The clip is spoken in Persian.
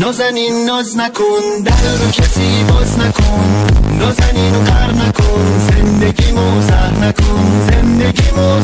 نازنین ناز نکن در رو کسی باز نکن نازنین رو قر نکن زندگی مو زهر نکن زندگی مو